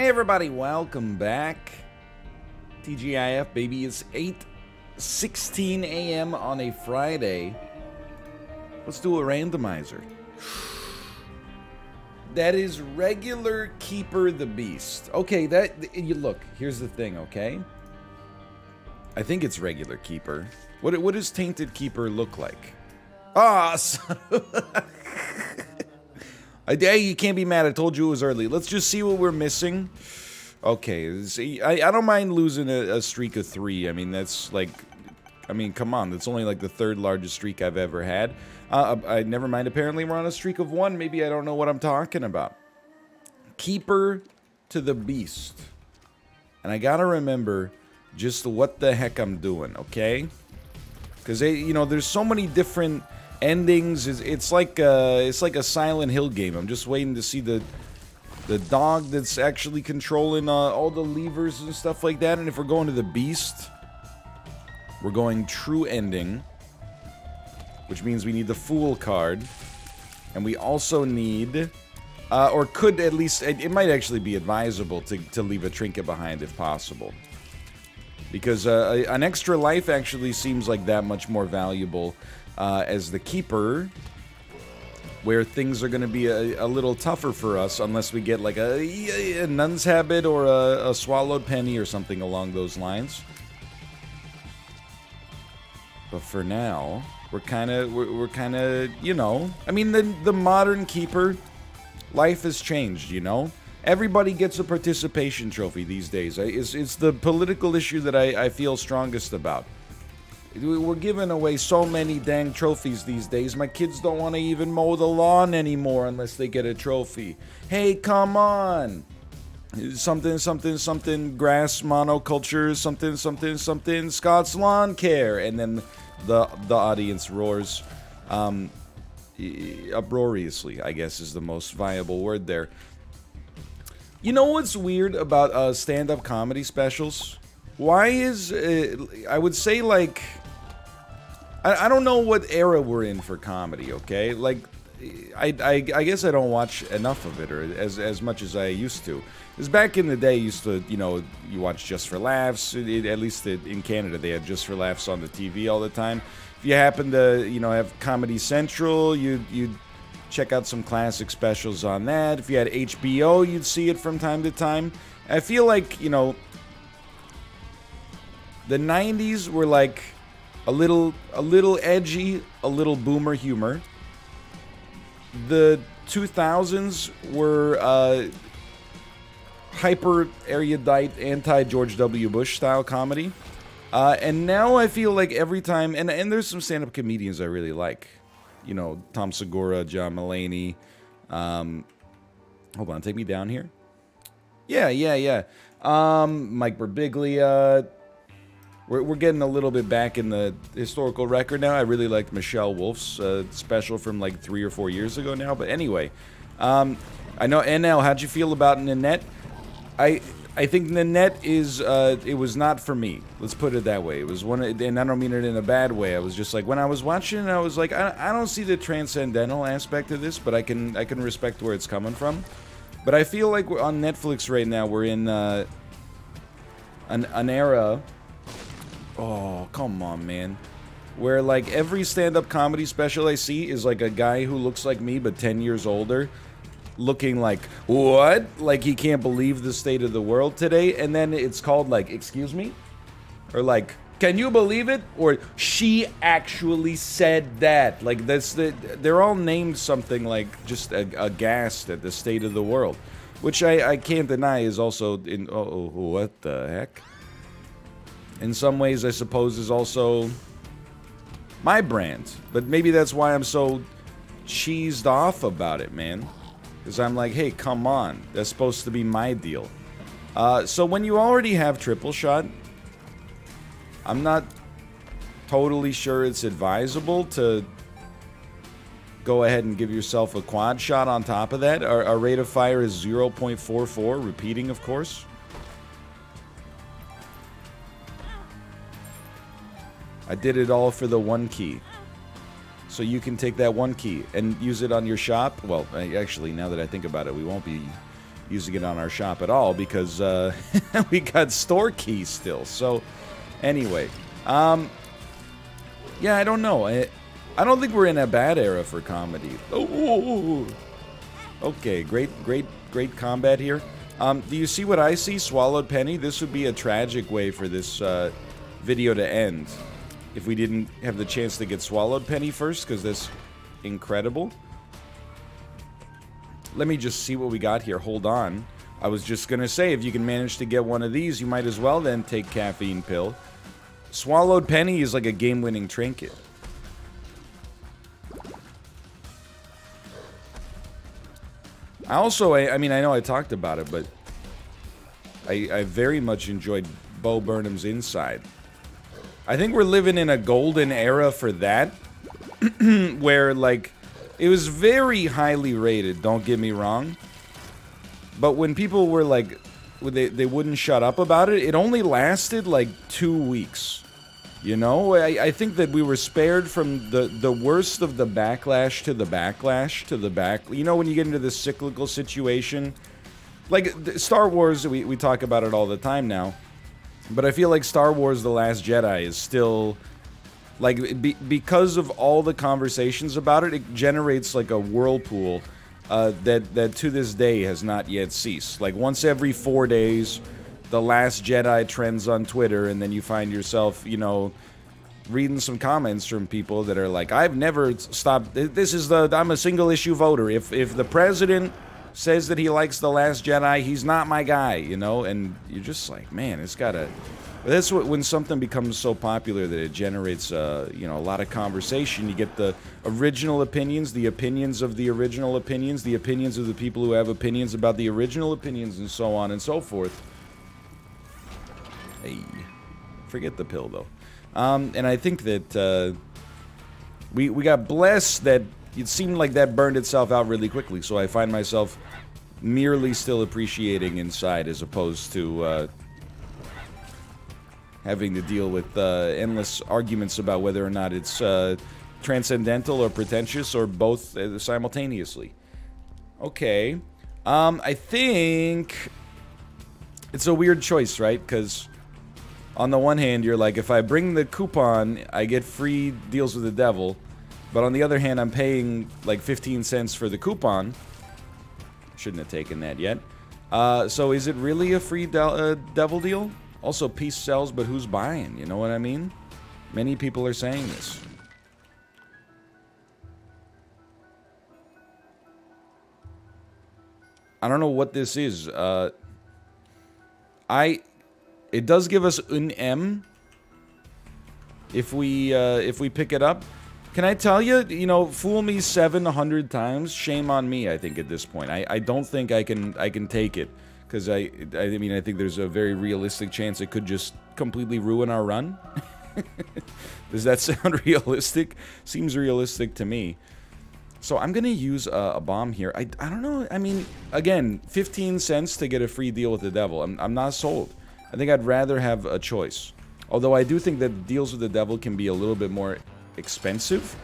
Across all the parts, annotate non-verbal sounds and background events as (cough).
Hey everybody, welcome back. TGIF baby, it's 8:16 a.m. on a Friday. Let's do a randomizer. (sighs) That is regular Keeper the Beast. Okay, that you look. Here's the thing. Okay, I think it's regular Keeper. What what does Tainted Keeper look like? Ah, (laughs) oh, I, hey, you can't be mad. I told you it was early. Let's just see what we're missing. Okay, see, I, I don't mind losing a, a streak of three. I mean, that's like, I mean, come on. That's only like the third largest streak I've ever had. Uh, I never mind. Apparently, we're on a streak of one. Maybe I don't know what I'm talking about. Keeper to the beast. And I gotta remember just what the heck I'm doing, okay? Because, they, you know, there's so many different endings. It's, it's like a, it's like a Silent Hill game. I'm just waiting to see the the dog that's actually controlling uh, all the levers and stuff like that. And if we're going to the beast, we're going true ending, which means we need the fool card, and we also need. Uh, or could at least, it, it, might actually be advisable to, to leave a trinket behind if possible. Because uh, an extra life actually seems like that much more valuable uh, as the keeper, where things are going to be a, a, little tougher for us unless we get like a, a nun's habit or a, a, swallowed penny or something along those lines. But for now, we're kind of we're, we're kind of you know I mean the the modern keeper life has changed you know? Everybody gets a participation trophy these days. It's, it's the political issue that I, I feel strongest about we're giving away so many dang trophies these days. My kids don't want to even mow the lawn anymore unless they get a trophy. Hey, come on. Something, something, something, grass monoculture, something, something, something, Scott's lawn care. And then the, the audience roars um, uproariously, I guess is the most viable word there. You know what's weird about uh, stand up comedy specials? Why is, I would say, like I, I don't know what era we're in for comedy. Okay, like I, I, I guess I don't watch enough of it or as as much as I used to. Because back in the day, you used to you know you watch Just for Laughs. It, at least in Canada, they had Just for Laughs on the TV all the time. If you happen to you know have Comedy Central, you you check out some classic specials on that. If you had HBO, you'd see it from time to time. I feel like you know the '90s were like a little a little edgy, a little boomer humor. The 2000s were uh, hyper erudite anti George W. Bush style comedy. Uh, and now I feel like every time, and, and there's some stand up comedians I really like. You know, Tom Segura, John Mulaney. Um, hold on, take me down here. Yeah, yeah, yeah. Um, Mike Birbiglia, we're, we're getting a little bit back in the historical record now. I really liked Michelle Wolf's uh, special from like three or four years ago now. But anyway, um, I know NL. How'd you feel about Nanette? I I think Nanette is uh, it was not for me. Let's put it that way. It was one, and I don't mean it in a bad way. I was just like when I was watching, I was like, I, I don't see the transcendental aspect of this, but I can I can respect where it's coming from. But I feel like on Netflix right now we're in uh, an an era Oh, come on, man. Where, like, every stand-up comedy special I see is, like, a guy who looks like me but 10 years older looking like, what? Like, he can't believe the state of the world today. And then it's called, like, excuse me? Or, like, can you believe it? Or she actually said that. Like, that's the, they're all named something like just aghast at the state of the world. Which I, I can't deny is also in, oh, what the heck? In some ways, I suppose, is also my brand. But maybe that's why I'm so cheesed off about it, man. Because I'm like, hey, come on. That's supposed to be my deal. Uh, so when you already have triple shot, I'm not totally sure it's advisable to go ahead and give yourself a quad shot on top of that. Our, our rate of fire is 0.44, repeating, of course. I did it all for the one key. So you can take that one key and use it on your shop. Well, actually, now that I think about it, we won't be using it on our shop at all because uh, (laughs) we got store keys still. So, anyway, um, yeah, I don't know. I, I don't think we're in a bad era for comedy. Oh, okay, great, great, great combat here. Um, do you see what I see? Swallowed Penny? This would be a tragic way for this uh, video to end if we didn't have the chance to get Swallowed Penny first, because that's incredible. Let me just see what we got here. Hold on. I was just going to say, if you can manage to get one of these, you might as well then take caffeine pill. Swallowed Penny is like a game-winning trinket. I also, I, I, mean, I know I talked about it, but I, I very much enjoyed Bo Burnham's Inside. I think we're living in a golden era for that, (clears throat) where, like, it was very highly rated, don't get me wrong. But when people were, like, they, they wouldn't shut up about it, it only lasted, like, two weeks. You know, I, I think that we were spared from the, the worst of the backlash to the backlash to the back. You know, when you get into this cyclical situation, like Star Wars, we, we talk about it all the time now. But I feel like Star Wars The Last Jedi is still. Like, be, because of all the conversations about it, it generates like a whirlpool uh, that, that to this day has not yet ceased. Like, once every four days the Last Jedi trends on Twitter, and then you find yourself, you know, reading some comments from people that are like, "I've never stopped. This is the I'm a single issue voter. If if the president says that he likes the Last Jedi, he's not my guy," you know. And you're just like, man, it's gotta. That's what when something becomes so popular that it generates, uh, you know, a lot of conversation. You get the original opinions, the opinions of the original opinions, the opinions of the people who have opinions about the original opinions, and so on and so forth. Hey, forget the pill though. Um, and I think that uh, we we got blessed that it seemed like that burned itself out really quickly. So I find myself merely still appreciating inside as opposed to uh, having to deal with uh, endless arguments about whether or not it's uh, transcendental or pretentious or both uh, simultaneously. Okay. Um, I think it's a weird choice, right? Because on the one hand, you're like, if I bring the coupon, I get free deals with the devil. But on the other hand, I'm paying like 15 cents for the coupon. Shouldn't have taken that yet. Uh, so is it really a free de uh, devil deal? Also, peace sells, but who's buying? You know what I mean? Many people are saying this. I don't know what this is. Uh, I it does give us an M if we uh, if we pick it up. Can I tell you, you know, fool me 700 times, shame on me, I think, at this point. I, I don't think I can I can take it. Because I, I mean, I think there's a very realistic chance it could just completely ruin our run. (laughs) Does that sound (laughs) realistic? Seems realistic to me. So I'm going to use a, a, bomb here. I, I don't know. I mean, again, 15 cents to get a free deal with the devil. I'm, I'm not sold. I think I'd rather have a choice. Although I do think that deals with the devil can be a little bit more expensive.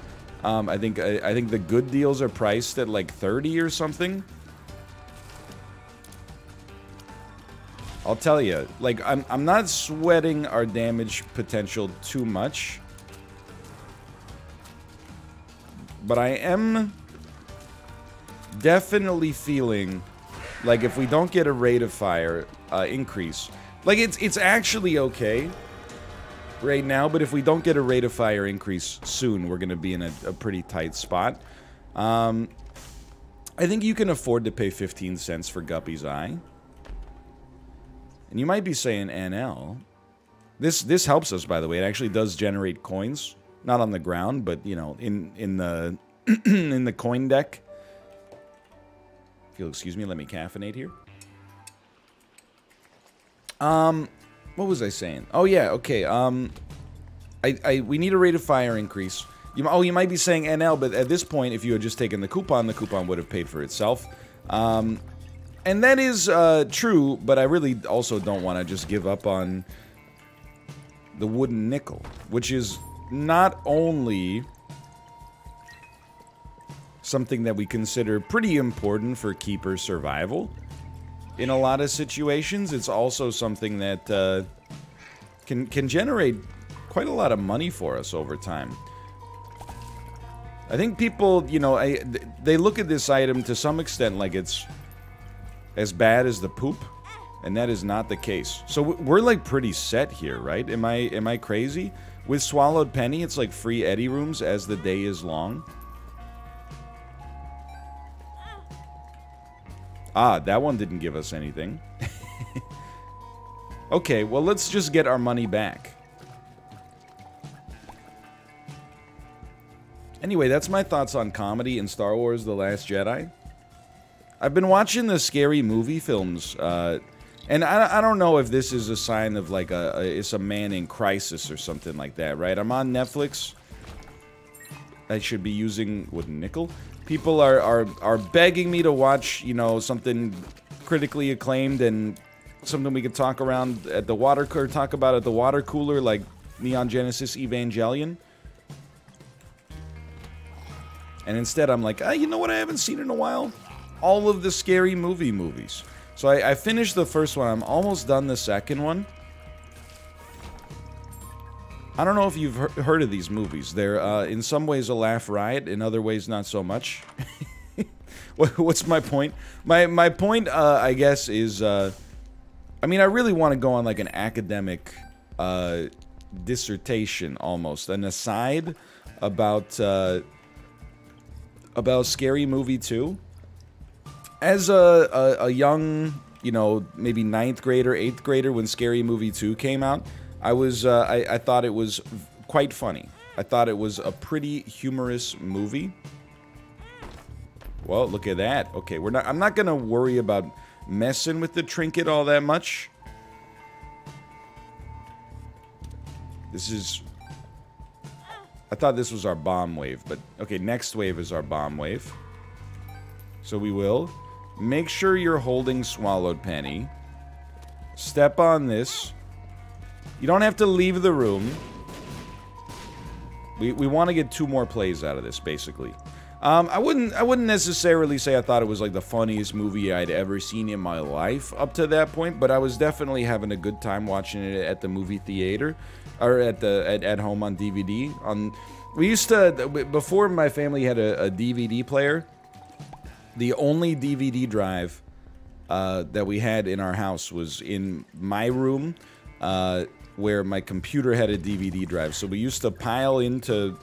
Um, I think I, I think the good deals are priced at like 30 or something. I'll tell you, like I'm I'm not sweating our damage potential too much. But I am definitely feeling like if we don't get a rate of fire uh, increase, like, it's, it's actually okay right now, but if we don't get a rate of fire increase soon, we're going to be in a, a, pretty tight spot. Um, I think you can afford to pay 15 cents for Guppy's Eye. And you might be saying NL. This this helps us, by the way. It actually does generate coins. Not on the ground, but, you know, in, in the (clears throat) in the coin deck. If you'll excuse me, let me caffeinate here. Um, what was I saying? Oh yeah, okay. Um, I, I we need a rate of fire increase. You, oh, you might be saying NL, but at this point, if you had just taken the coupon, the coupon would have paid for itself. Um, and that is uh, true, but I really also don't want to just give up on the wooden nickel, which is not only something that we consider pretty important for keeper survival, in a lot of situations. It's also something that uh, can can generate quite a lot of money for us over time. I think people, you know, I, they look at this item to some extent like it's as bad as the poop, and that is not the case. So we're like pretty set here, right? Am I am I crazy? With Swallowed Penny, it's like free Eddie rooms as the day is long. Ah, that one didn't give us anything. (laughs) okay, well, let's just get our money back. Anyway, that's my thoughts on comedy in Star Wars The Last Jedi. I've been watching the scary movie films, uh, and I, I don't know if this is a sign of like a, a, it's a man in crisis or something like that, right? I'm on Netflix. I should be using with nickel. People are, are are begging me to watch, you know, something critically acclaimed and something we could talk around at the water cooler, talk about at the water cooler, like Neon Genesis Evangelion. And instead, I'm like, ah, you know what? I haven't seen in a while. All of the scary movie movies. So I, I finished the first one. I'm almost done the second one. I don't know if you've he heard of these movies. They're uh, in some ways a laugh riot, in other ways not so much. (laughs) What's my point? My my point, uh, I guess, is uh, I mean, I really want to go on like an academic uh, dissertation, almost an aside about uh, about Scary Movie Two as a, a, a young, you know, maybe ninth grader, eighth grader when Scary Movie 2 came out, I was, uh, I, I thought it was quite funny. I thought it was a pretty humorous movie. Well, look at that. Okay, we're not, I'm not gonna worry about messing with the trinket all that much. This is... I thought this was our bomb wave, but... Okay, next wave is our bomb wave. So we will Make sure you're holding Swallowed Penny. Step on this. You don't have to leave the room. We, we want to get two more plays out of this, basically. Um, I wouldn't I wouldn't necessarily say I thought it was like the funniest movie I'd ever seen in my life up to that point, but I was definitely having a good time watching it at the movie theater or at the at, at home on DVD. On we used to before my family had a, a DVD player the only DVD drive uh, that we had in our house was in my room, uh, where my computer had a DVD drive. So we used to pile into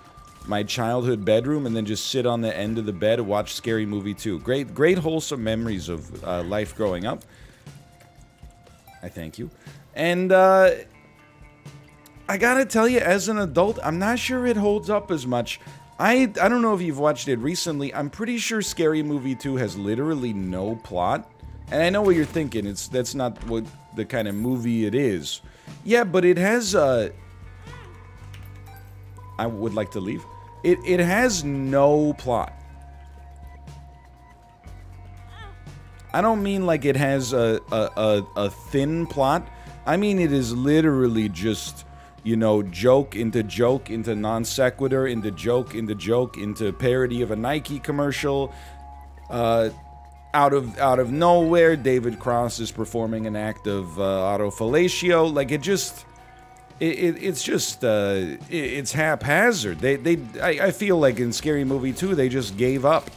my childhood bedroom and then just sit on the end of the bed and watch Scary Movie 2. Great, great wholesome memories of uh, life growing up. I thank you. And uh, I gotta tell you, as an adult, I'm not sure it holds up as much. I I don't know if you've watched it recently. I'm pretty sure Scary Movie 2 has literally no plot. And I know what you're thinking. It's that's not what the kind of movie it is. Yeah, but it has uh I would like to leave. It it has no plot. I don't mean like it has a a, a, a thin plot. I mean it is literally just you know, joke into joke into non sequitur into joke into joke into parody of a Nike commercial. Uh, out of out of nowhere, David Cross is performing an act of uh, autofellatio. Like it just, it, it it's just uh, it, it's haphazard. They they I, I feel like in Scary Movie 2, they just gave up.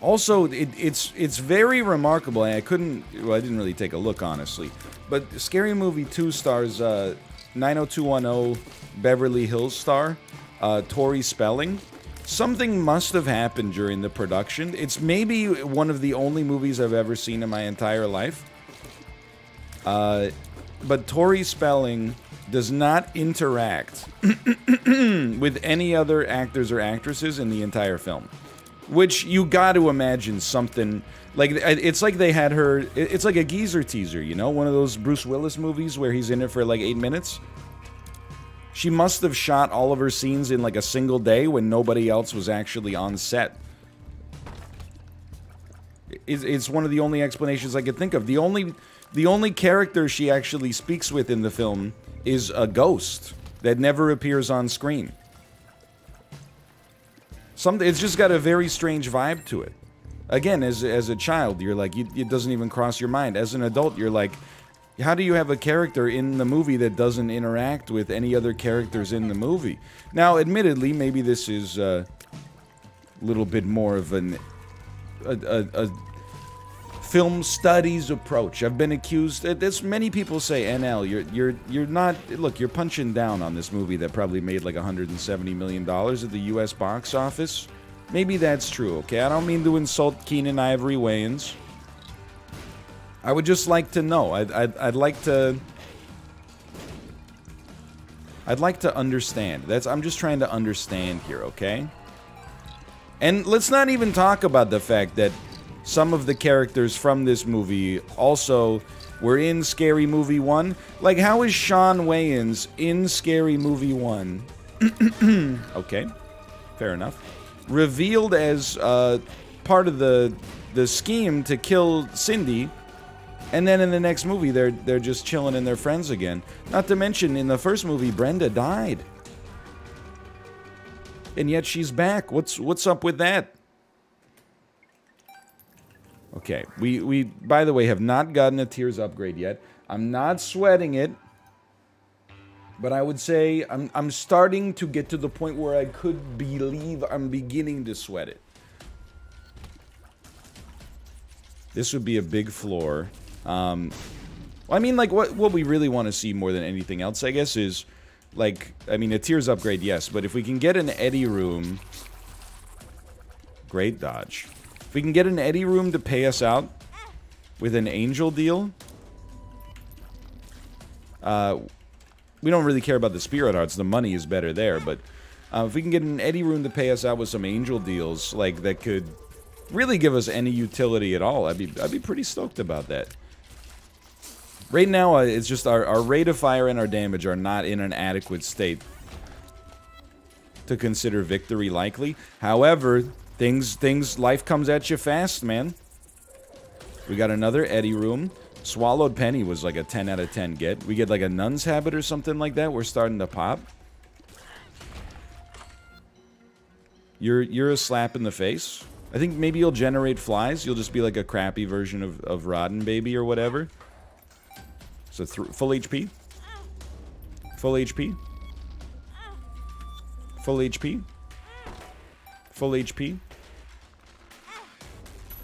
Also, it, it's it's very remarkable. I couldn't. Well, I didn't really take a look, honestly. But Scary Movie 2 stars uh, 90210 Beverly Hills star uh, Tori Spelling. Something must have happened during the production. It's maybe one of the only movies I've ever seen in my entire life. Uh, but Tori Spelling does not interact (clears throat) with any other actors or actresses in the entire film. Which you got to imagine something like it's like they had her. It's like a geezer teaser, you know, one of those Bruce Willis movies where he's in it for like eight minutes. She must have shot all of her scenes in like a single day when nobody else was actually on set. It's one of the only explanations I could think of. The only, the only character she actually speaks with in the film is a ghost that never appears on screen. Some, it's just got a very strange vibe to it. Again, as, as a child, you're like, it doesn't even cross your mind. As an adult, you're like, how do you have a character in the movie that doesn't interact with any other characters in the movie? Now, admittedly, maybe this is uh, a little bit more of an a, a, a, film studies approach. I've been accused. As many people say, NL, you're you're you're not. Look, you're punching down on this movie that probably made like 170 million dollars at the U.S. box office. Maybe that's true. Okay, I don't mean to insult Keenen Ivory Wayans. I would just like to know. I'd, I'd, I'd like to... I'd like to understand. That's I'm just trying to understand here, okay? And let's not even talk about the fact that some of the characters from this movie also were in Scary Movie 1. Like, how is Shawn Wayans in Scary Movie 1? (clears throat) okay, fair enough. Revealed as uh, part of the the scheme to kill Cindy and then in the next movie, they're they're just chilling and they're friends again. Not to mention, in the first movie, Brenda died, and yet she's back. What's what's up with that? Okay, we we by the way have not gotten a tears upgrade yet. I'm not sweating it, but I would say I'm I'm starting to get to the point where I could believe I'm beginning to sweat it. This would be a big floor. Um, I mean, like, what, what we really want to see more than anything else, I guess, is, like, I mean, a tears upgrade, yes, but if we can get an Eddie room... Great dodge. If we can get an Eddie room to pay us out with an angel deal... Uh, we don't really care about the spirit Arts, The money is better there, but... Uh, if we can get an Eddie room to pay us out with some angel deals, like, that could really give us any utility at all, I'd be, I'd be pretty stoked about that. Right now, uh, it's just our, our rate of fire and our damage are not in an adequate state to consider victory likely. However, things, things, life comes at you fast, man. We got another Eddie room. Swallowed Penny was like a 10 out of 10 get. We get like a Nun's Habit or something like that. We're starting to pop. You're, you're a slap in the face. I think maybe you'll generate flies. You'll just be like a crappy version of, of Rotten Baby or whatever. So full HP. Full HP. Full HP. Full HP.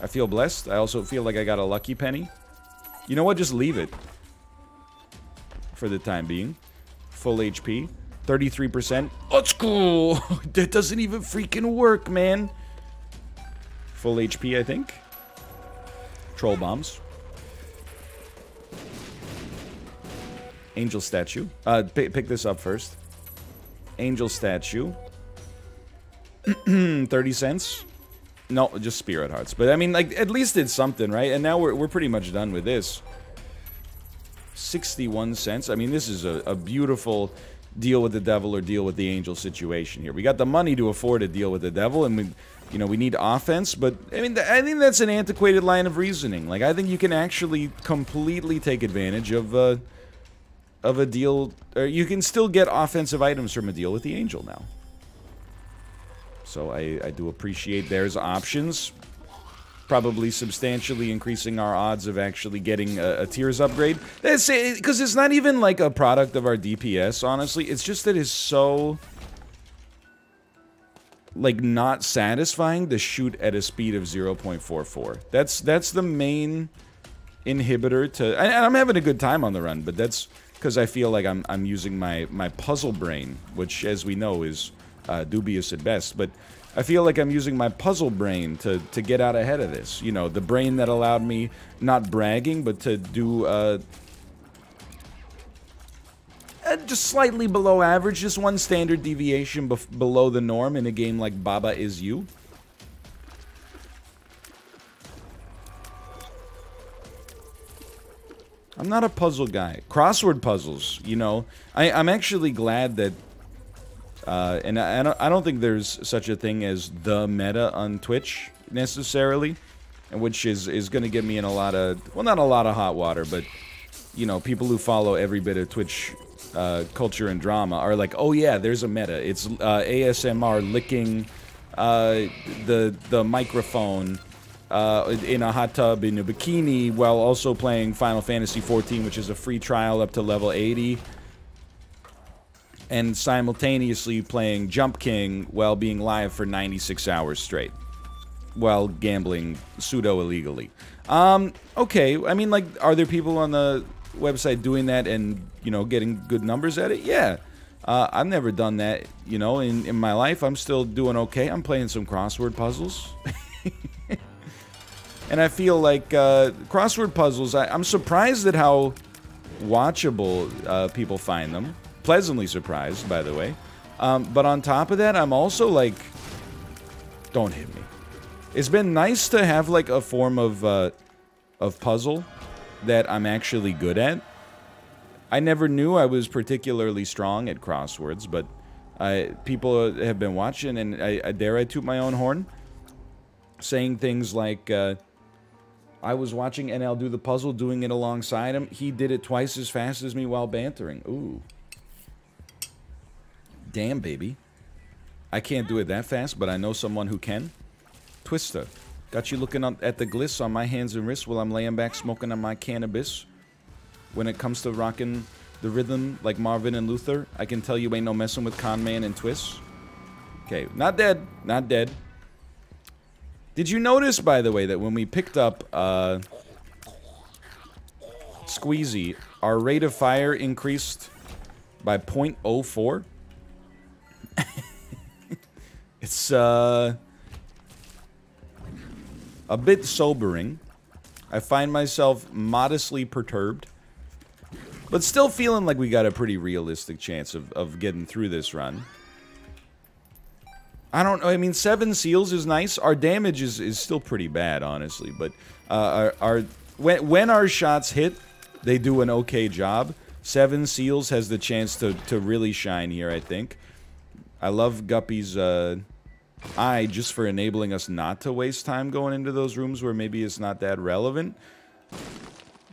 I feel blessed. I also feel like I got a lucky penny. You know what? Just leave it. For the time being. Full HP. 33%. Let's go! that doesn't even freaking work, man. Full HP, I think. Troll bombs. Angel statue. Uh, pick this up first. Angel statue. (clears throat) 30 cents. No, just spirit hearts. But I mean, like, at least it's something, right? And now we're, we're pretty much done with this. 61 cents. I mean, this is a, a beautiful deal with the devil or deal with the angel situation here. We got the money to afford a deal with the devil, and we, you know, we need offense. But I mean, I think that's an antiquated line of reasoning. Like, I think you can actually completely take advantage of uh, of a deal, or you can still get offensive items from a deal with the Angel now. So I, I do appreciate there's options. Probably substantially increasing our odds of actually getting a, a Tears upgrade. Because it's not even like a product of our DPS, honestly. It's just that it's so like not satisfying to shoot at a speed of 0.44. That's that's the main inhibitor to and I'm having a good time on the run, but that's because I feel like I'm, I'm using my, my puzzle brain, which, as we know, is uh, dubious at best. But I feel like I'm using my puzzle brain to, to get out ahead of this. You know, the brain that allowed me, not bragging, but to do uh, uh, just slightly below average, just one standard deviation below the norm in a game like Baba Is You. I'm not a puzzle guy. Crossword puzzles, you know. I, am actually glad that, uh, and I, I, don't, I don't think there's such a thing as the meta on Twitch necessarily, And which is is going to get me in a lot of, well, not a lot of hot water, but you know, people who follow every bit of Twitch uh, culture and drama are like, oh yeah, there's a meta. It's uh, ASMR licking uh, the the microphone uh, in a hot tub in a bikini while also playing Final Fantasy XIV, which is a free trial up to level 80, and simultaneously playing Jump King while being live for 96 hours straight while gambling pseudo illegally. Um, okay, I mean, like, are there people on the website doing that and, you know, getting good numbers at it? Yeah. Uh, I've never done that, you know, in, in my life. I'm still doing okay. I'm playing some crossword puzzles. (laughs) and I feel like uh, crossword puzzles, I, am surprised at how watchable uh, people find them. Pleasantly surprised, by the way. Um, but on top of that, I'm also like, don't hit me. It's been nice to have like a form of uh, of puzzle that I'm actually good at. I never knew I was particularly strong at crosswords, but I, people have been watching, and I, I, dare I toot my own horn, saying things like, uh, "I was watching NL do the puzzle, doing it alongside him. He did it twice as fast as me while bantering." Ooh, damn, baby. I can't do it that fast, but I know someone who can. Twister. Got you looking at the gliss on my hands and wrists while I'm laying back smoking on my cannabis. When it comes to rocking the rhythm like Marvin and Luther, I can tell you ain't no messing with Con Man and Twist. Okay, not dead. Not dead. Did you notice, by the way, that when we picked up uh, Squeezy, our rate of fire increased by 0.04? (laughs) it's, uh a bit sobering. I find myself modestly perturbed. But still feeling like we got a pretty realistic chance of, of getting through this run. I don't know. I mean, seven seals is nice. Our damage is, is still pretty bad, honestly. But uh, our, our when, when our shots hit, they do an okay job. Seven seals has the chance to, to really shine here, I think. I love Guppy's uh, I just for enabling us not to waste time going into those rooms where maybe it's not that relevant.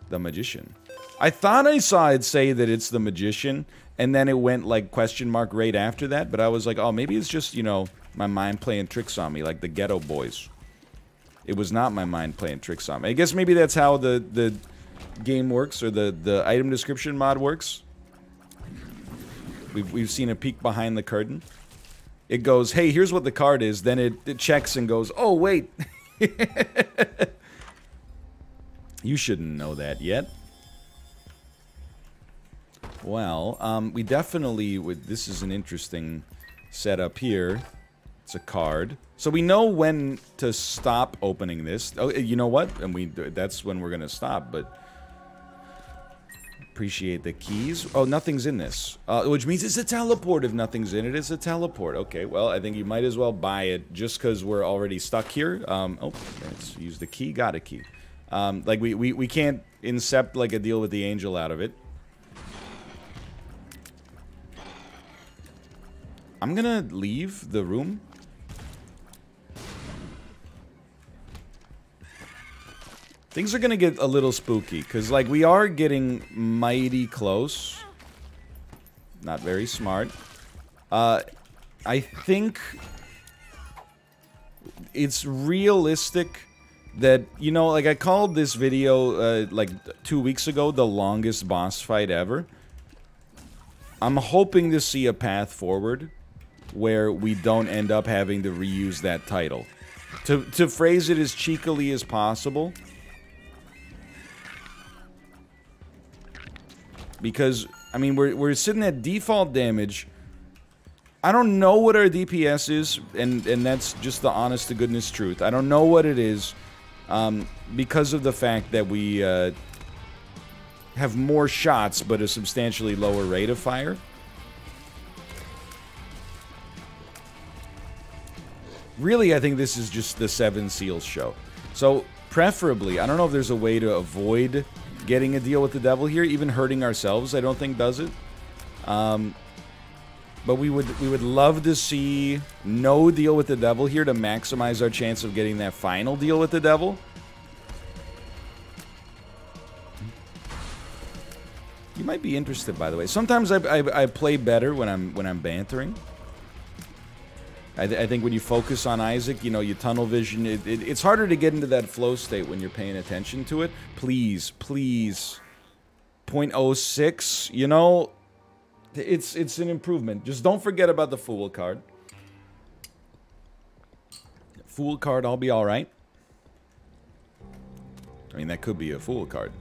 The Magician. I thought I saw it say that it's the Magician, and then it went like question mark right after that, but I was like, oh, maybe it's just, you know, my mind playing tricks on me, like the Geto Boys. It was not my mind playing tricks on me. I guess maybe that's how the, the game works, or the, the item description mod works. We've, we've seen a peek behind the curtain it goes, hey, here's what the card is. Then it, it checks and goes, oh, wait. (laughs) you shouldn't know that yet. Well, um, we definitely would. This is an interesting setup here. It's a card, so we know when to stop opening this. Oh, you know what? And we that's when we're gonna stop. But Appreciate the keys. Oh, nothing's in this. Uh, which means it's a teleport. If nothing's in it, it's a teleport. Okay, well, I think you might as well buy it just because we're already stuck here. Um, oh, let's use the key. Got a key. Um, like, we, we, we can't incept, like, a deal with the angel out of it. I'm gonna leave the room. Things are gonna get a little spooky, because, like, we are getting mighty close. Not very smart. Uh, I think it's realistic that, you know, like, I called this video, uh, like, two weeks ago, the longest boss fight ever. I'm hoping to see a path forward where we don't end up having to reuse that title. To, to phrase it as cheekily as possible, because I mean we're we're sitting at default damage. I don't know what our DPS is, and and that's just the honest to goodness truth. I don't know what it is, um, because of the fact that we uh, have more shots but a substantially lower rate of fire. Really, I think this is just the Seven Seals show. So, preferably, I don't know if there's a way to avoid getting a deal with the devil here. Even hurting ourselves, I don't think does it. Um, but we would we would love to see no deal with the devil here to maximize our chance of getting that final deal with the devil. You might be interested, by the way. Sometimes I, I, I play better when I'm when I'm bantering. I, th I, think when you focus on Isaac, you know, your tunnel vision. It, it, it's harder to get into that flow state when you're paying attention to it. Please, please. 0.06, you know, it's it's an improvement. Just don't forget about the Fool card. Fool card, I'll be alright. I mean, that could be a Fool card.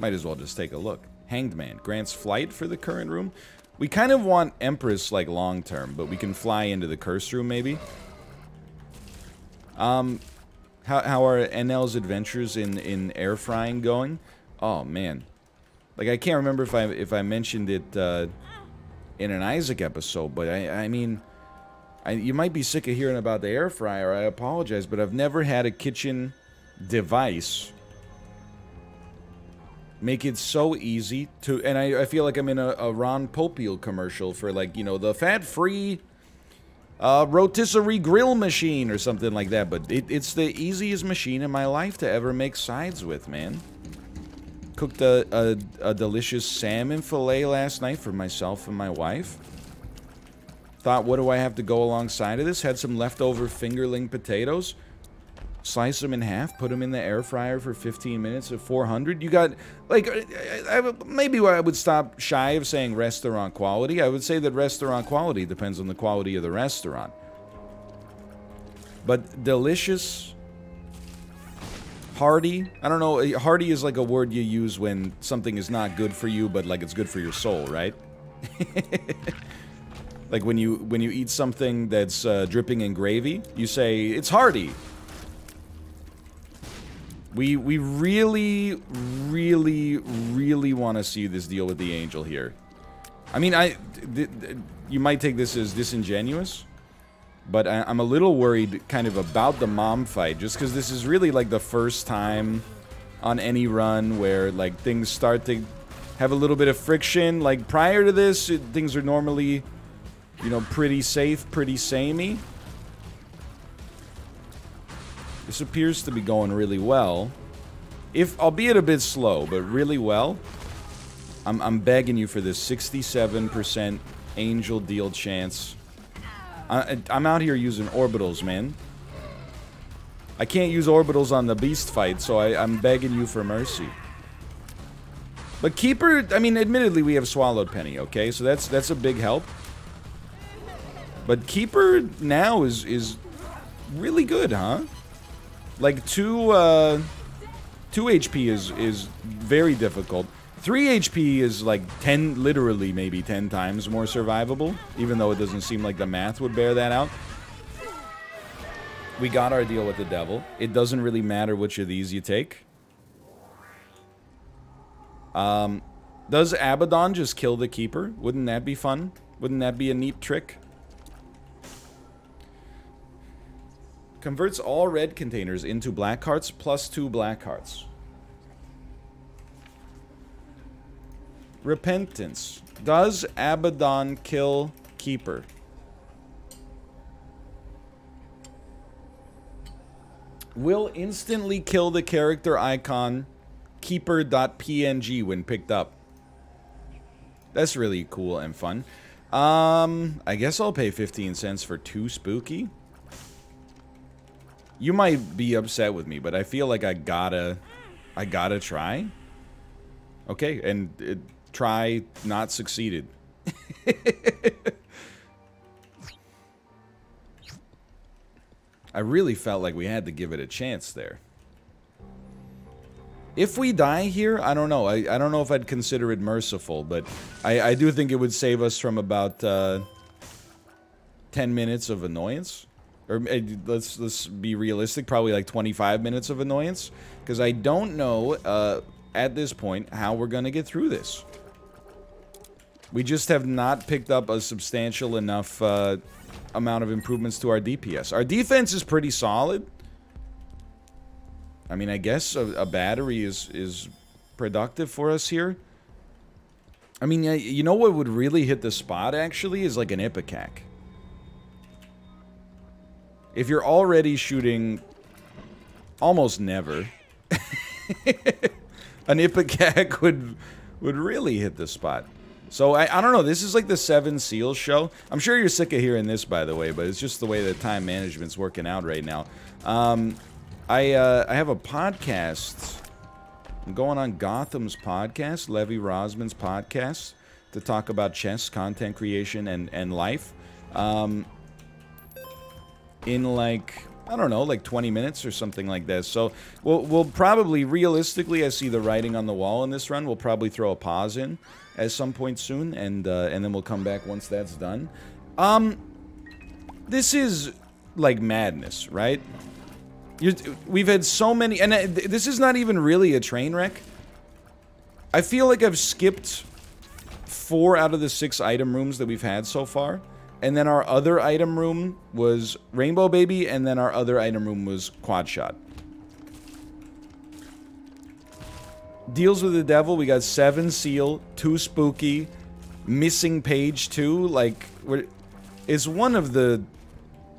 Might as well just take a look. Hanged Man grants flight for the current room. We kind of want Empress, like, long-term, but we can fly into the Curse Room, maybe. Um, how, how are NL's adventures in, in air frying going? Oh, man. Like, I can't remember if I, if I mentioned it, uh, in an Isaac episode, but I, I mean... I, you might be sick of hearing about the air fryer, I apologize, but I've never had a kitchen device make it so easy to and I, I feel like I'm in a, a Ron Popeil commercial for like you know the fat-free uh, rotisserie grill machine or something like that but it, it's the easiest machine in my life to ever make sides with man. Cooked a, a, a delicious salmon fillet last night for myself and my wife. Thought what do I have to go alongside of this? Had some leftover fingerling potatoes slice them in half, put them in the air fryer for 15 minutes at 400. You got, like, I, I, maybe I would stop shy of saying restaurant quality. I would say that restaurant quality depends on the quality of the restaurant. But delicious, hearty. I don't know, hearty is like a word you use when something is not good for you, but like it's good for your soul, right? (laughs) like when you when you eat something that's uh, dripping in gravy, you say it's hearty. We we really, really, really want to see this deal with the angel here. I mean, I you might take this as disingenuous, but I, am a little worried kind of about the mom fight, just because this is really like the first time on any run where like things start to have a little bit of friction. Like prior to this, it, things are normally, you know, pretty safe, pretty samey. This appears to be going really well. If, albeit a bit slow, but really well. I'm, I'm begging you for this 67% angel deal chance. I, I'm out here using orbitals, man. I can't use orbitals on the beast fight, so I, I'm begging you for mercy. But Keeper, I mean, admittedly, we have Swallowed Penny, okay? So that's that's a big help. But Keeper now is is really good, huh? Like, two, uh... 2 HP is, is very difficult. 3 HP is like 10, literally maybe 10 times more survivable, even though it doesn't seem like the math would bear that out. We got our deal with the devil. It doesn't really matter which of these you take. Um, does Abaddon just kill the Keeper? Wouldn't that be fun? Wouldn't that be a neat trick? Converts all red containers into black hearts plus two black hearts. Repentance. Does Abaddon kill Keeper? Will instantly kill the character icon keeper.png when picked up. That's really cool and fun. Um, I guess I'll pay 15 cents for two spooky. You might be upset with me, but I feel like I gotta, I gotta try. Okay, and it, try not succeeded. (laughs) I really felt like we had to give it a chance there. If we die here, I don't know. I, I don't know if I'd consider it merciful, but I, I do think it would save us from about uh, 10 minutes of annoyance or uh, let's let's be realistic, probably like 25 minutes of annoyance, because I don't know uh, at this point how we're gonna get through this. We just have not picked up a substantial enough uh, amount of improvements to our DPS. Our defense is pretty solid. I mean, I guess a, a battery is is productive for us here. I mean, you know what would really hit the spot, actually, is like an Ipecac. If you're already shooting almost never, (laughs) an Ipecac would would really hit the spot. So I, I don't know. This is like the Seven Seals show. I'm sure you're sick of hearing this, by the way, but it's just the way that time management's working out right now. Um, I uh, I have a podcast. I'm going on Gotham's podcast, Levy Rozman's podcast, to talk about chess, content creation, and and life. Um, in like I don't know, like 20 minutes or something like this. So we'll, we'll probably, realistically, I see the writing on the wall in this run. We'll probably throw a pause in at some point soon, and uh, and then we'll come back once that's done. Um, this is like madness, right? You're, we've had so many, and uh, this is not even really a train wreck. I feel like I've skipped four out of the six item rooms that we've had so far. And then our other item room was Rainbow Baby, and then our other item room was Quad Shot. Deals with the Devil, we got Seven Seal, Two Spooky, Missing Page 2. Like, it's one of the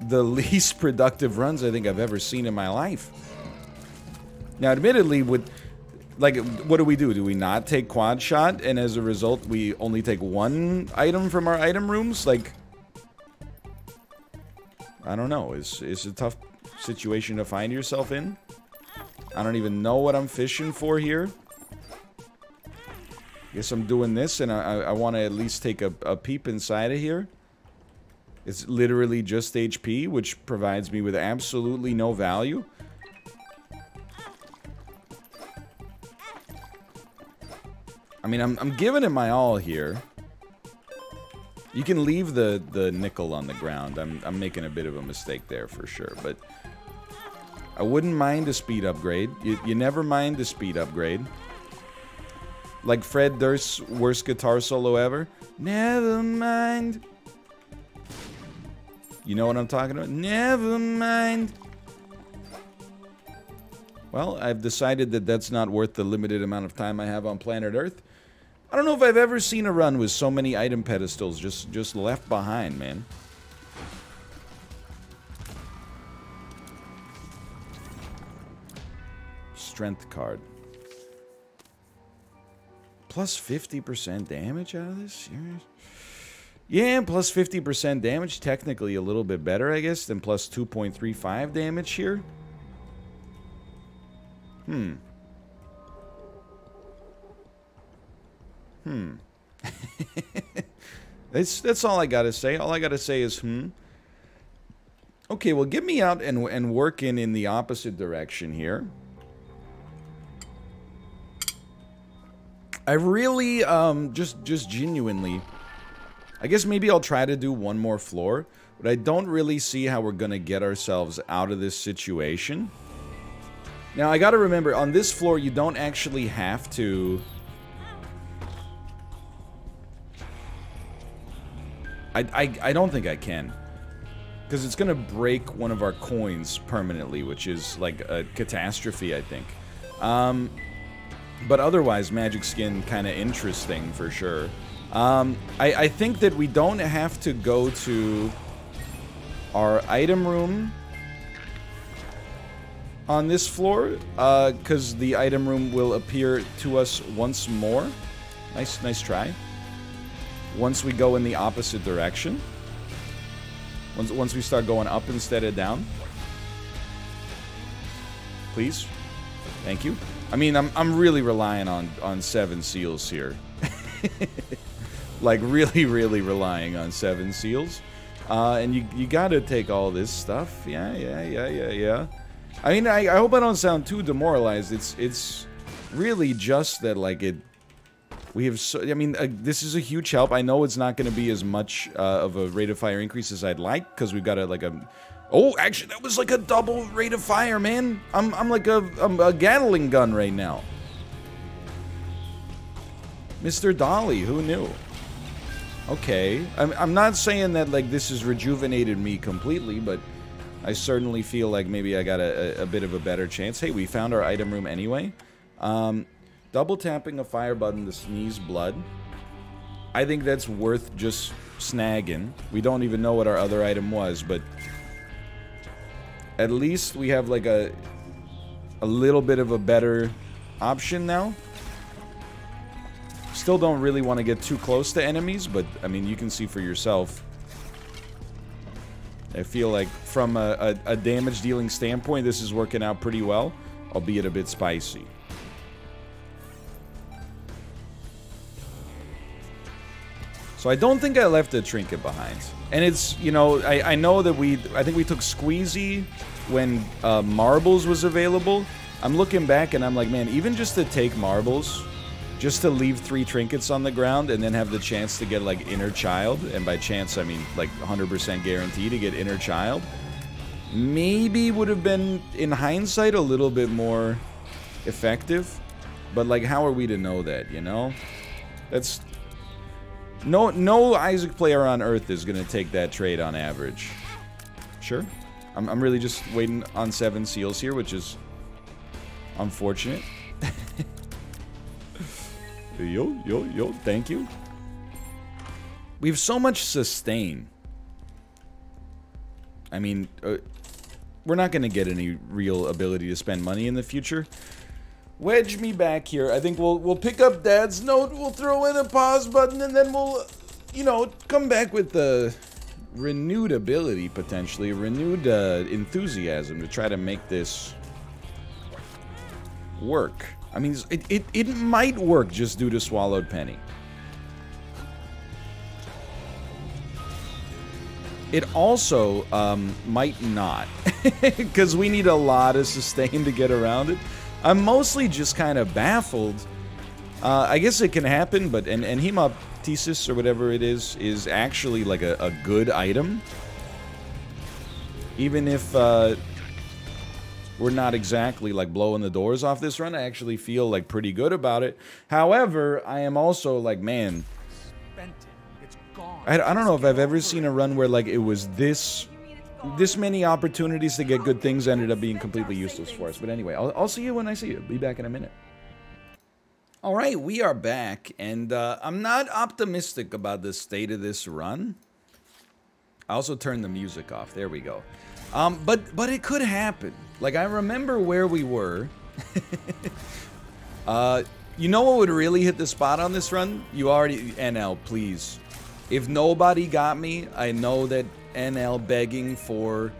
the (laughs) least productive runs I think I've ever seen in my life. Now, admittedly, with like, what do we do? Do we not take quad shot, and as a result, we only take one item from our item rooms? Like, I don't know. It's, it's a tough situation to find yourself in. I don't even know what I'm fishing for here. Guess I'm doing this, and I, I want to at least take a, a peep inside of here. It's literally just HP, which provides me with absolutely no value. I mean, I'm, I'm giving it my all here. You can leave the, the nickel on the ground. I'm, I'm making a bit of a mistake there for sure, but... I wouldn't mind a speed upgrade. You, you never mind a speed upgrade. Like Fred Durst's worst guitar solo ever. Never mind. You know what I'm talking about? Never mind. Well, I've decided that that's not worth the limited amount of time I have on planet Earth. I don't know if I've ever seen a run with so many item pedestals just, just left behind, man. Strength card. Plus 50% damage out of this? Yeah, plus 50% damage. Technically a little bit better, I guess, than plus 2.35 damage here. Hmm. Hmm. (laughs) that's that's all I gotta say. All I gotta say is hmm. Okay, well, get me out and and work in in the opposite direction here. I really um just just genuinely. I guess maybe I'll try to do one more floor, but I don't really see how we're gonna get ourselves out of this situation. Now I gotta remember on this floor you don't actually have to I, I, I don't think I can. Because it's going to break one of our coins permanently, which is like a catastrophe, I think. Um, but otherwise, Magic Skin kind of interesting for sure. Um, I, I think that we don't have to go to our item room on this floor because uh, the item room will appear to us once more. Nice, nice try once we go in the opposite direction. Once, once we start going up instead of down. Please. Thank you. I mean, I'm, I'm really relying on, on Seven Seals here. (laughs) like, really, really relying on Seven Seals. Uh, and you, you gotta take all this stuff. Yeah, yeah, yeah, yeah, yeah. I mean, I, I hope I don't sound too demoralized. It's, it's really just that, like, it we have, so, I mean, uh, this is a huge help. I know it's not going to be as much uh, of a rate of fire increase as I'd like, because we've got a, like a... Oh, actually, that was like a double rate of fire, man. I'm, I'm like a, I'm a Gatling gun right now. Mr. Dolly, who knew? Okay. I'm, I'm not saying that, like, this has rejuvenated me completely, but I certainly feel like maybe I got a, a, a bit of a better chance. Hey, we found our item room anyway. Um, Double tapping a fire button to sneeze blood. I think that's worth just snagging. We don't even know what our other item was, but at least we have like a a little bit of a better option now. Still don't really want to get too close to enemies, but, I mean, you can see for yourself. I feel like from a, a, a damage dealing standpoint, this is working out pretty well, albeit a bit spicy. So I don't think I left a trinket behind. And it's, you know, I, I know that we, I think we took Squeezy when uh, Marbles was available. I'm looking back and I'm like, man, even just to take Marbles, just to leave three trinkets on the ground and then have the chance to get like Inner Child, and by chance I mean like 100% guarantee to get Inner Child, maybe would have been, in hindsight, a little bit more effective. But like, how are we to know that, you know? That's no, no Isaac player on Earth is going to take that trade on average. Sure. I'm, I'm really just waiting on seven seals here, which is unfortunate. (laughs) yo, yo, yo, thank you. We have so much sustain. I mean, uh, we're not going to get any real ability to spend money in the future wedge me back here. I think we'll we'll pick up Dad's note. We'll throw in a pause button, and then we'll, you know, come back with the renewed ability potentially, renewed uh, enthusiasm to try to make this work. I mean, it, it, it might work just due to Swallowed Penny. It also um, might not, (laughs) because we need a lot of sustain to get around it. I'm mostly just kind of baffled. Uh, I guess it can happen, but and, and hemoptysis or whatever it is is actually like a, a good item. Even if uh, we're not exactly like blowing the doors off this run, I actually feel like pretty good about it. However, I am also like, man, I, I don't know if I've ever seen a run where like it was this this many opportunities to get good things ended up being completely useless for us. But anyway, I'll, I'll see you when I see you. Be back in a minute. All right, we are back, and uh, I'm not optimistic about the state of this run. I also turned the music off. There we go. Um, but but it could happen. Like I remember where we were. (laughs) uh, you know what would really hit the spot on this run? You already NL, please. If nobody got me, I know that NL begging for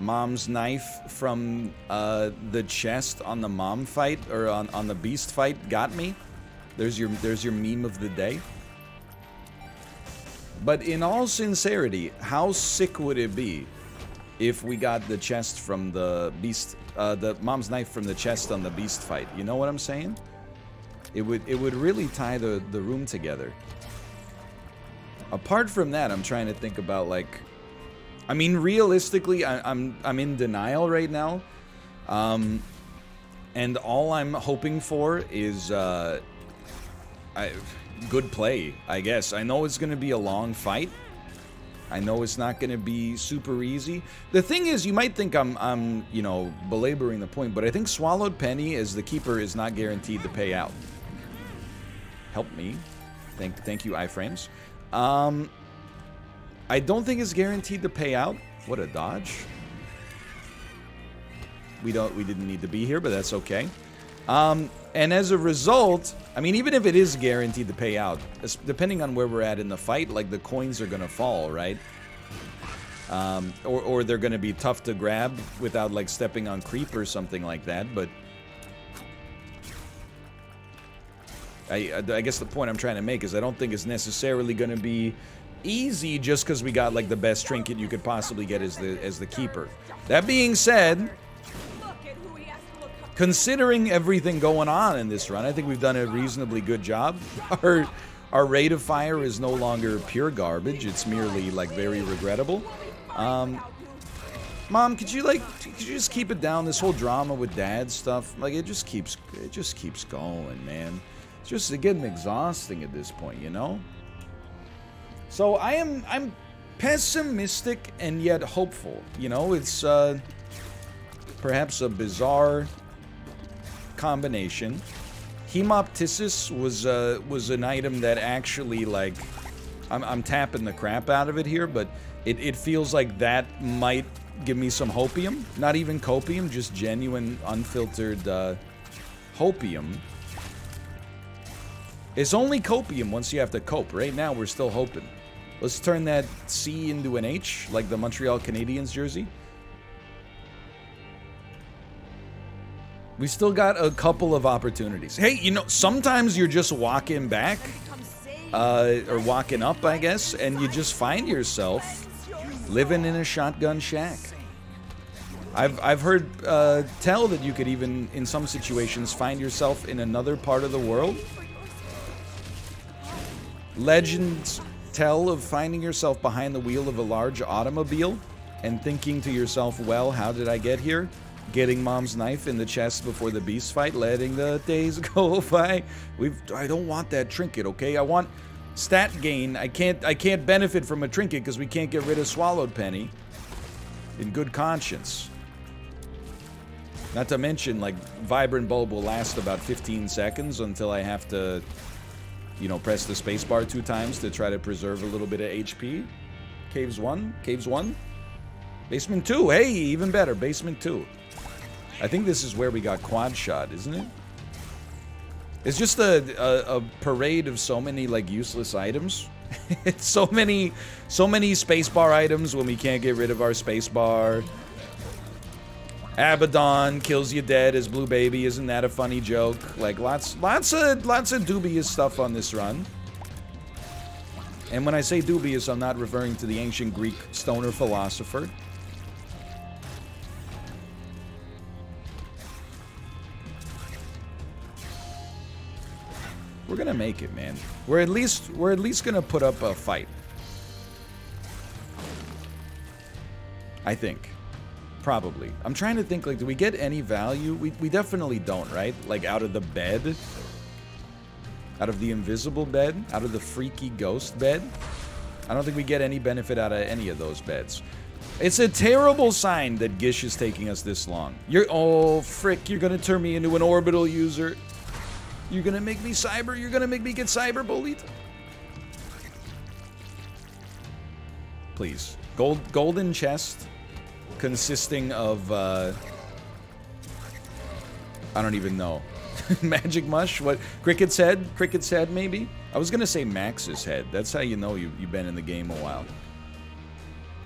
mom's knife from uh, the chest on the mom fight or on, on the beast fight got me. There's your there's your meme of the day. But in all sincerity, how sick would it be if we got the chest from the beast, uh, the mom's knife from the chest on the beast fight? You know what I'm saying? It would it would really tie the the room together. Apart from that, I'm trying to think about like I mean, realistically, I, am I'm, I'm in denial right now, um, and all I'm hoping for is uh, I, good play. I guess I know it's going to be a long fight. I know it's not going to be super easy. The thing is, you might think I'm, I'm, you know, belaboring the point, but I think Swallowed Penny as the keeper is not guaranteed to pay out. Help me. Thank, thank you, iframes. Um, I don't think it's guaranteed to pay out. What a dodge. We don't we didn't need to be here, but that's okay. Um, and as a result, I mean, even if it is guaranteed to pay out, depending on where we're at in the fight, like the coins are to fall, right? Um, or, or they're to be tough to grab without like stepping on creep or something like that. But I, I guess the point I'm trying to make is I don't think it's necessarily to be easy just because we got like the best trinket you could possibly get as the as the keeper. That being said, considering everything going on in this run, I think we've done a reasonably good job. (laughs) Our our rate of fire is no longer pure garbage; it's merely like very regrettable. Um, Mom, could you like could you just keep it down? This whole drama with dad stuff, like it just keeps it just keeps going, man. It's just getting exhausting at this point, you know. So I am I'm pessimistic and yet hopeful. You know, it's uh, perhaps a bizarre combination. Hemoptysis was uh, was an item that actually like I'm, I'm tapping the crap out of it here, but it, it feels like that might give me some hopium. Not even copium, just genuine unfiltered uh, hopium It's only copium once you have to cope. Right now, we're still hoping. Let's turn that C into an H, like the Montreal Canadiens jersey. We still got a couple of opportunities. Hey, you know, sometimes you're just walking back, uh, or walking up, I guess, and you just find yourself living in a shotgun shack. I've, I've heard uh, tell that you could even, in some situations, find yourself in another part of the world. Legends tell of finding yourself behind the wheel of a large automobile and thinking to yourself, well, how did I get here? Getting mom's knife in the chest before the beast fight, letting the days (laughs) go by. We've I don't want that trinket, okay? I want stat gain. I can't I can't benefit from a trinket because we can't get rid of swallowed penny. In good conscience. Not to mention, like, Vibrant Bulb will last about 15 seconds until I have to, you know, press the spacebar two times to try to preserve a little bit of HP. Caves 1? Caves 1? Basement 2. Hey, even better. Basement 2. I think this is where we got quad shot, isn't it? It's just a, a, a parade of so many, like, useless items. (laughs) it's so many, so many spacebar items when we can't get rid of our spacebar. Abaddon kills you dead as Blue Baby. Isn't that a funny joke? Like, lots, lots of, lots of dubious stuff on this run. And when I say dubious, I'm not referring to the ancient Greek stoner philosopher. We're gonna make it, man. We're at least we're at least gonna put up a fight. I think. Probably. I'm trying to think, like, do we get any value? We, we definitely don't, right? Like, out of the bed? Out of the invisible bed? Out of the freaky ghost bed? I don't think we get any benefit out of any of those beds. It's a terrible sign that Gish is taking us this long. You're- oh, frick, you're gonna turn me into an orbital user. You're gonna make me cyber? You're gonna make me get cyber bullied? Please. Gold, golden chest consisting of, uh, I don't even know. (laughs) Magic Mush? What? Cricket's head? Cricket's head, maybe? I was gonna say Max's head. That's how you know you, you've been in the game a while.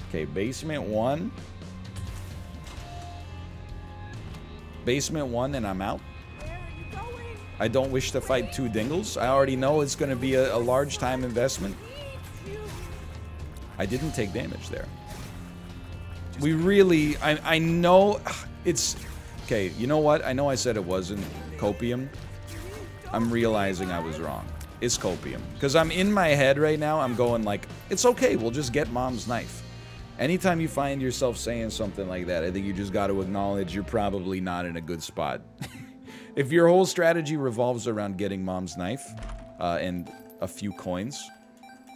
Okay, basement one. Basement one, and I'm out. I don't wish to fight two dingles. I already know it's going to be a, a large time investment. I didn't take damage there. We really, I, I know (sighs) it's, okay, you know what? I know I said it wasn't copium. I'm realizing I was wrong. It's copium. Because I'm in my head right now, I'm going like, it's okay, we'll just get mom's knife. Anytime you find yourself saying something like that, I think you just got to acknowledge you're probably not in a good spot. (laughs) if your whole strategy revolves around getting mom's knife uh, and a few coins,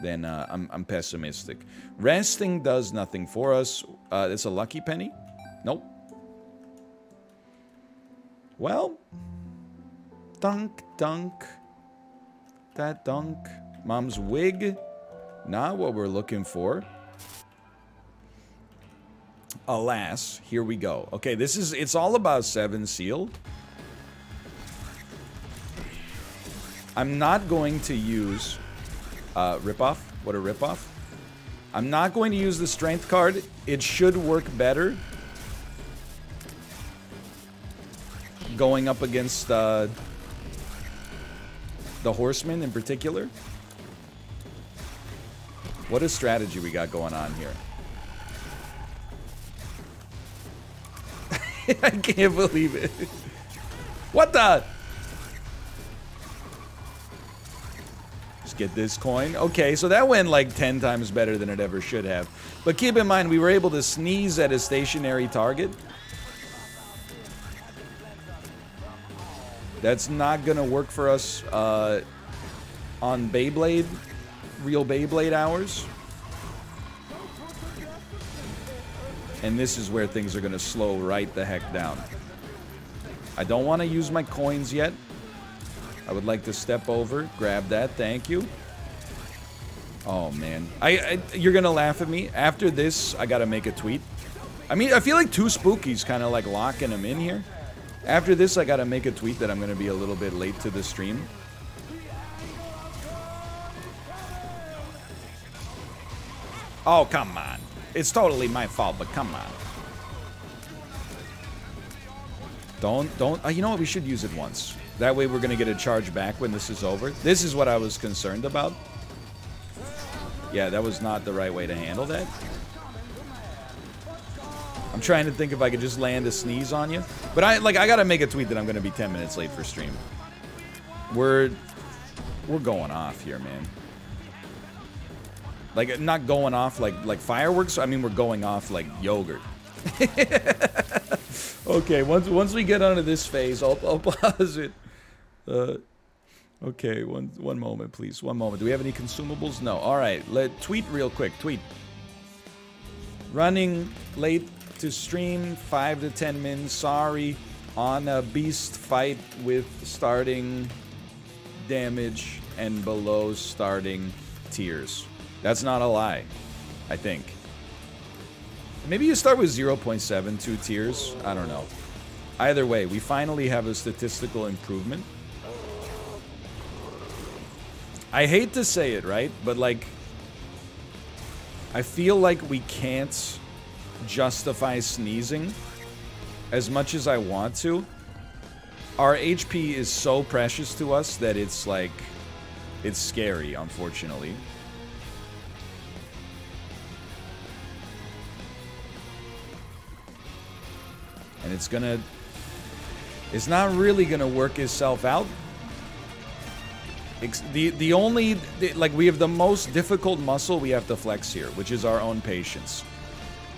then uh, I'm, I'm, pessimistic. Resting does nothing for us. Uh, it's a lucky penny? Nope. Well, dunk, dunk. That dunk. Mom's wig. Not what we're looking for. Alas, here we go. Okay, this is, it's all about seven seal. I'm not going to use uh, ripoff. What a ripoff. I'm not going to use the strength card. It should work better. Going up against uh, the horseman in particular. What a strategy we got going on here. (laughs) I can't believe it. What the? Get this coin. Okay, so that went like 10 times better than it ever should have. But keep in mind, we were able to sneeze at a stationary target. That's not going to work for us uh, on Beyblade, real Beyblade hours. And this is where things are going to slow right the heck down. I don't want to use my coins yet. I would like to step over, grab that. Thank you. Oh, man. I, I You're going to laugh at me. After this, I got to make a tweet. I mean, I feel like two spookies kind of like locking him in here. After this, I got to make a tweet that I'm going to be a little bit late to the stream. Oh, come on. It's totally my fault, but come on. Don't, don't. Uh, you know what? We should use it once. That way we're going to get a charge back when this is over. This is what I was concerned about. Yeah, that was not the right way to handle that. I'm trying to think if I could just land a sneeze on you. But I, like, I got to make a tweet that I'm going to be 10 minutes late for stream. We're, we're going off here, man. Like, not going off like, like fireworks. I mean, we're going off like yogurt. (laughs) okay, once once we get onto this phase, I'll, I'll (laughs) pause it. Uh, okay, one one moment, please. One moment. Do we have any consumables? No. All right. Let tweet real quick. Tweet. Running late to stream, five to ten minutes. Sorry, on a beast fight with starting damage and below starting tears. That's not a lie. I think. Maybe you start with 0.72 tears. I don't know. Either way, we finally have a statistical improvement. I hate to say it, right? But like, I feel like we can't justify sneezing as much as I want to. Our HP is so precious to us that it's like, it's scary, unfortunately. And it's gonna... It's not really gonna work itself out. The, the only... The, like, we have the most difficult muscle we have to flex here, which is our own patience.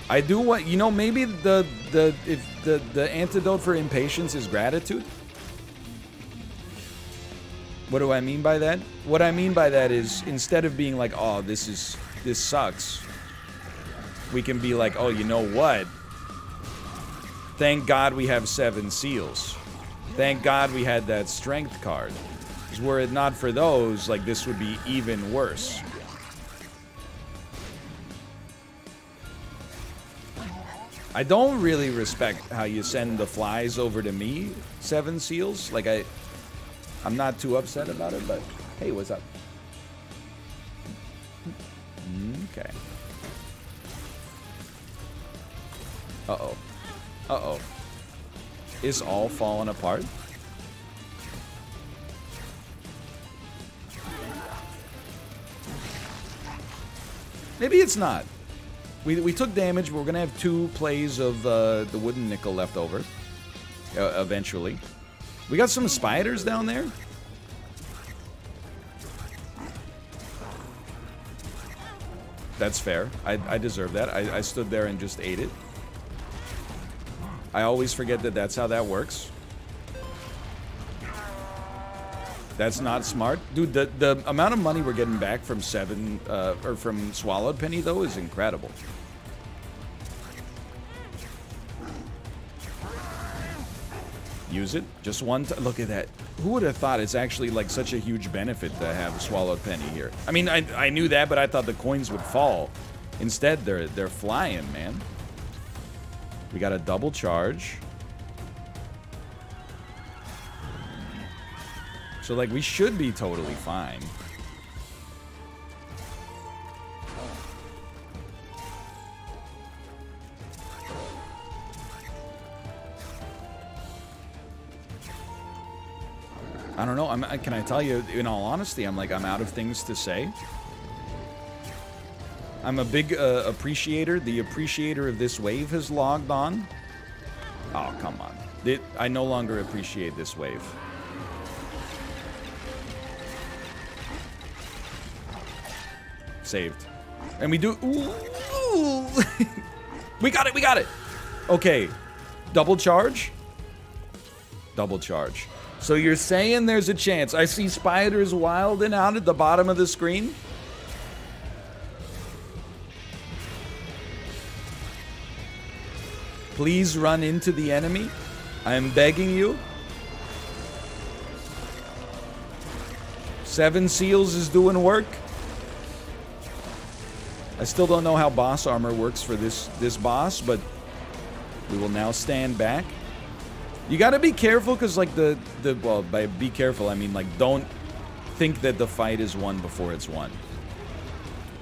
I do what You know, maybe the... the if the, the antidote for impatience is gratitude? What do I mean by that? What I mean by that is, instead of being like, oh, this is... This sucks. We can be like, oh, you know what? Thank God we have seven seals. Thank God we had that strength card. Because were it not for those, like, this would be even worse. I don't really respect how you send the flies over to me, seven seals. Like, I... I'm not too upset about it, but... Hey, what's up? Okay. Uh-oh. Uh-oh. Is all falling apart? Maybe it's not. We, we took damage, we're going to have two plays of uh, the wooden nickel left over. Uh, eventually. We got some spiders down there. That's fair. I, I deserve that. I, I stood there and just ate it. I always forget that that's how that works. That's not smart. Dude, the, the amount of money we're getting back from Seven, uh, or from Swallowed Penny, though, is incredible. Use it. Just one Look at that. Who would have thought it's actually, like, such a huge benefit to have Swallowed Penny here? I mean, I, I knew that, but I thought the coins would fall. Instead, they're, they're flying, man. We got a double charge. So, like, we should be totally fine. I don't know. I'm, can I tell you, in all honesty, I'm like, I'm out of things to say. I'm a big uh, appreciator. The appreciator of this wave has logged on. Oh, come on. It, I no longer appreciate this wave. Saved. And we do... Ooh, (laughs) we got it, we got it! Okay. Double charge? Double charge. So you're saying there's a chance. I see spiders wilding out at the bottom of the screen? Please run into the enemy. I am begging you. Seven Seals is doing work. I still don't know how boss armor works for this, this boss, but we will now stand back. You gotta be careful, because, like, the, the... Well, by be careful, I mean, like, don't think that the fight is won before it's won.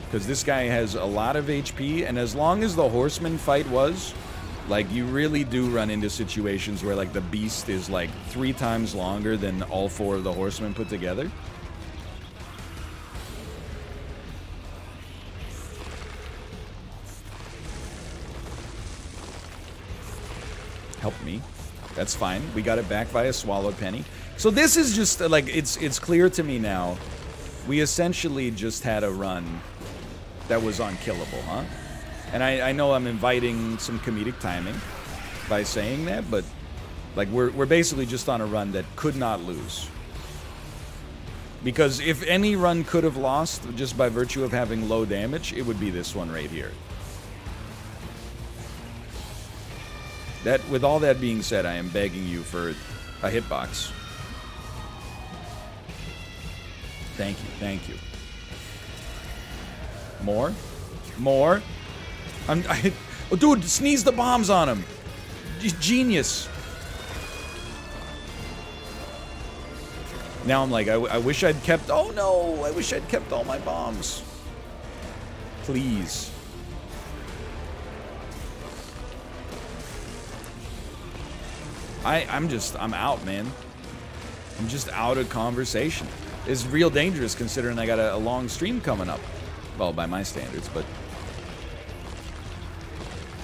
Because this guy has a lot of HP, and as long as the horseman fight was, like, you really do run into situations where, like, the beast is, like, three times longer than all four of the horsemen put together. Help me. That's fine. We got it back via Swallowed Penny. So this is just, uh, like, it's, it's clear to me now. We essentially just had a run that was unkillable, huh? And I, I know I'm inviting some comedic timing by saying that, but like we're, we're basically just on a run that could not lose. Because if any run could have lost just by virtue of having low damage, it would be this one right here. That, with all that being said, I am begging you for a hitbox. Thank you, thank you. More? More? I'm, (laughs) I, oh, dude, sneeze the bombs on him. Genius. Now I'm like, I, I wish I'd kept, oh no, I wish I'd kept all my bombs. Please. I, I'm just, I'm out, man. I'm just out of conversation. It's real dangerous considering I got a, a long stream coming up. Well, by my standards, but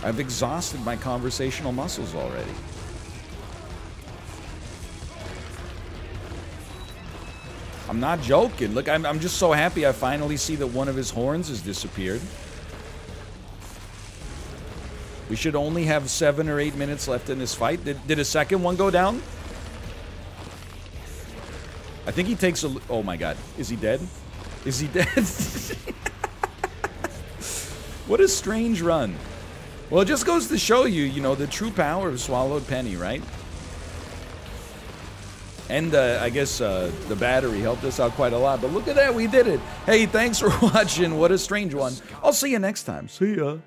I've exhausted my conversational muscles already. I'm not joking. Look, I'm, I'm just so happy I finally see that one of his horns has disappeared. We should only have seven or eight minutes left in this fight. Did, did a second one go down? I think he takes a... Oh my god. Is he dead? Is he dead? (laughs) what a strange run. Well, it just goes to show you, you know, the true power of Swallowed Penny, right? And uh, I guess uh, the battery helped us out quite a lot. But look at that, we did it. Hey, thanks for (laughs) watching. What a strange one. I'll see you next time. See ya.